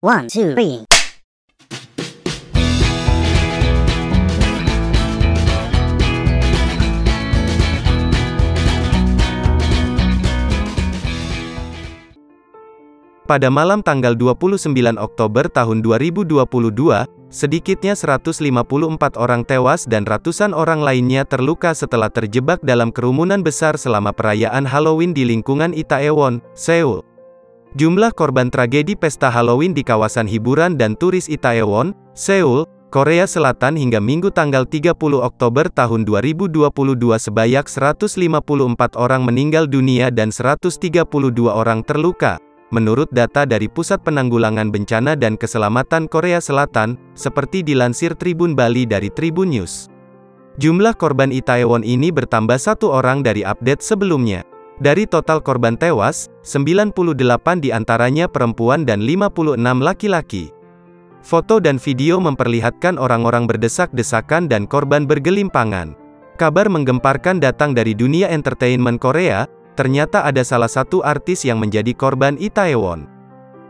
One, two, three. Pada malam tanggal 29 Oktober tahun 2022, sedikitnya 154 orang tewas dan ratusan orang lainnya terluka setelah terjebak dalam kerumunan besar selama perayaan Halloween di lingkungan Itaewon, Seoul. Jumlah korban tragedi pesta Halloween di kawasan hiburan dan turis Itaewon, Seoul, Korea Selatan hingga Minggu tanggal 30 Oktober tahun 2022 sebanyak 154 orang meninggal dunia dan 132 orang terluka menurut data dari Pusat Penanggulangan Bencana dan Keselamatan Korea Selatan, seperti dilansir Tribun Bali dari Tribun News. Jumlah korban Itaewon ini bertambah satu orang dari update sebelumnya. Dari total korban tewas, 98 di antaranya perempuan dan 56 laki-laki. Foto dan video memperlihatkan orang-orang berdesak-desakan dan korban bergelimpangan. Kabar menggemparkan datang dari dunia entertainment Korea, ternyata ada salah satu artis yang menjadi korban Itaewon.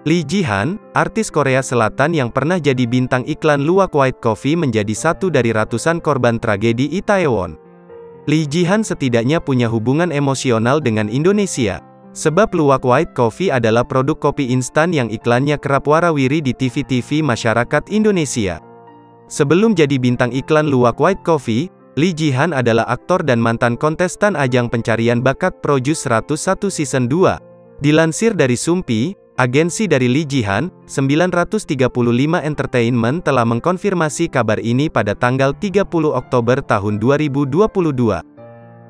Lee Ji-han, artis Korea Selatan yang pernah jadi bintang iklan Luwak White Coffee menjadi satu dari ratusan korban tragedi Itaewon. Lee Ji-han setidaknya punya hubungan emosional dengan Indonesia. Sebab Luwak White Coffee adalah produk kopi instan yang iklannya kerap warawiri di TV-TV masyarakat Indonesia. Sebelum jadi bintang iklan Luwak White Coffee, Lee Ji-han adalah aktor dan mantan kontestan ajang pencarian bakat Projus 101 Season 2. Dilansir dari Sumpi, agensi dari Lee Ji-han, 935 Entertainment telah mengkonfirmasi kabar ini pada tanggal 30 Oktober tahun 2022.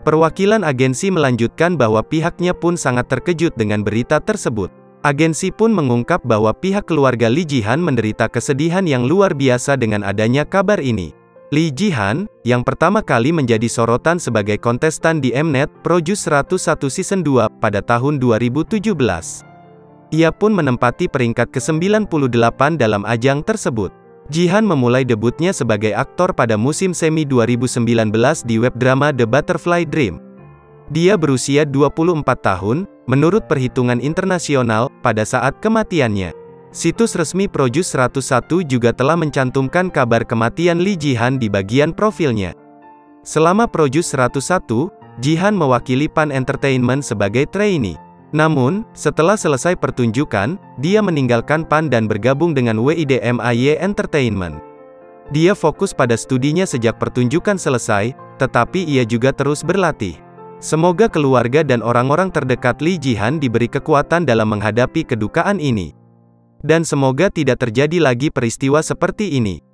Perwakilan agensi melanjutkan bahwa pihaknya pun sangat terkejut dengan berita tersebut. Agensi pun mengungkap bahwa pihak keluarga Lee Ji-han menderita kesedihan yang luar biasa dengan adanya kabar ini. Lee Ji-han, yang pertama kali menjadi sorotan sebagai kontestan di Mnet Produce 101 Season 2 pada tahun 2017. Ia pun menempati peringkat ke-98 dalam ajang tersebut. Jihan memulai debutnya sebagai aktor pada musim semi 2019 di web drama The Butterfly Dream. Dia berusia 24 tahun, menurut perhitungan internasional, pada saat kematiannya. Situs resmi Projus 101 juga telah mencantumkan kabar kematian Lee Jihan di bagian profilnya. Selama Projus 101, Jihan mewakili Pan Entertainment sebagai trainee. Namun, setelah selesai pertunjukan, dia meninggalkan Pan dan bergabung dengan WIDMAY Entertainment. Dia fokus pada studinya sejak pertunjukan selesai, tetapi ia juga terus berlatih. Semoga keluarga dan orang-orang terdekat Lee Jihan diberi kekuatan dalam menghadapi kedukaan ini. Dan semoga tidak terjadi lagi peristiwa seperti ini.